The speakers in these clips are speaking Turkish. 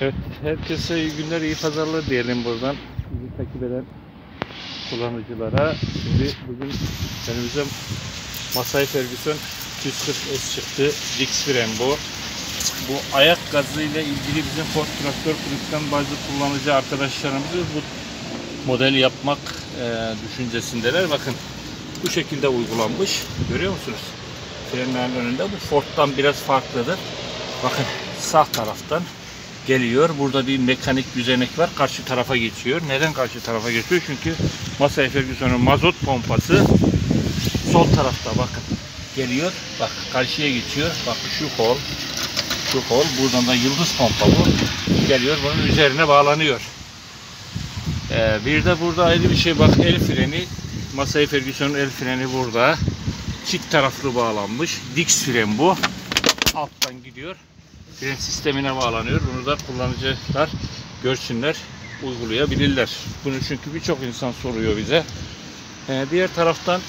Evet, herkese iyi günler, iyi pazarlar diyelim buradan. Bizi takip eden kullanıcılara. Şimdi bugün önümüze Masai Ferguson 240S çıktı. Dix fren bu. Bu ayak gazı ile ilgili bizim Ford Traktör Kulüp'ten bazı kullanıcı arkadaşlarımız bu model yapmak e, düşüncesindeler. Bakın bu şekilde uygulanmış. Görüyor musunuz? Frenlerin önünde. Bu Ford'dan biraz farklıdır. Bakın sağ taraftan geliyor. Burada bir mekanik düzenek var. Karşı tarafa geçiyor. Neden karşı tarafa geçiyor? Çünkü Masai Ferguson'un mazot pompası sol tarafta bakın geliyor. Bak karşıya geçiyor. Bak şu kol şu kol. Buradan da yıldız pompa bu. Geliyor. Bunun üzerine bağlanıyor. Ee, bir de burada ayrı bir şey bak el freni. Masai Ferguson'un el freni burada. Çift taraflı bağlanmış. Dix fren bu. Alttan gidiyor fren sistemine bağlanıyor. Bunu da kullanıcılar görsünler, uygulayabilirler. Bunu çünkü birçok insan soruyor bize. Ee, diğer taraftan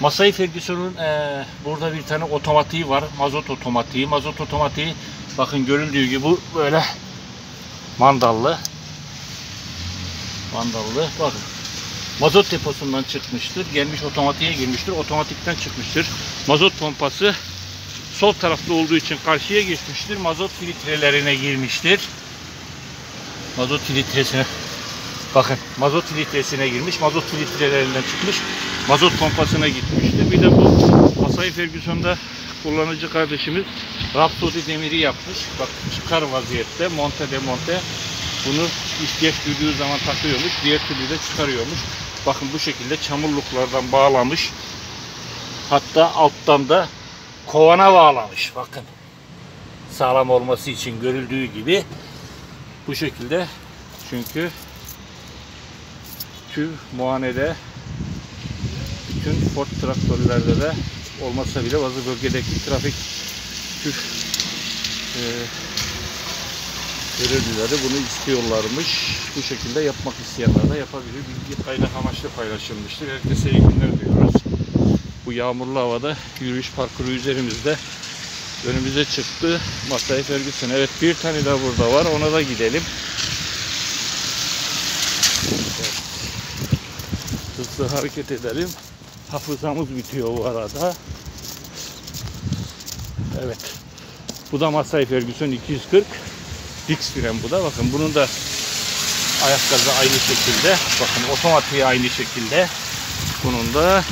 Masai Ferguson'un e, burada bir tane otomatiği var. Mazot otomatiği. Mazot otomatiği bakın görüldüğü gibi bu böyle mandallı. Mandallı. Bakın. Mazot deposundan çıkmıştır. Gelmiş otomatiğe girmiştir. Otomatikten çıkmıştır. Mazot pompası sol tarafta olduğu için karşıya geçmiştir. Mazot filtrelerine girmiştir. Mazot filtresine bakın mazot filtresine girmiş. Mazot filtrelerinden çıkmış. Mazot pompasına gitmiştir. Bir de bu Masai Ferguson'da kullanıcı kardeşimiz Rhapsody demiri yapmış. Bak çıkar vaziyette monte demonte. Bunu ihtiyaç duyduğu zaman takıyormuş. Diğer türlü de çıkarıyormuş. Bakın bu şekilde çamurluklardan bağlamış. Hatta alttan da kovana bağlamış. Bakın. Sağlam olması için görüldüğü gibi bu şekilde çünkü tüm muayenede bütün Ford traktörlerde de olmasa bile bazı bölgedeki trafik tüf e, görevlileri bunu istiyorlarmış. Bu şekilde yapmak isteyenler de yapabilir. Bilgi kaynak amaçlı paylaşılmıştır. Herkese iyi günler diyoruz bu yağmurlu havada yürüyüş parkuru üzerimizde önümüze çıktı. Masai Ferguson. Evet bir tane daha burada var. Ona da gidelim. Hızlı hareket edelim. Hafızamız bitiyor bu arada. Evet. Bu da Masai Ferguson 240. Dix fren bu da. Bakın bunun da ayak gazı aynı şekilde. Bakın otomatiği aynı şekilde. Bunun da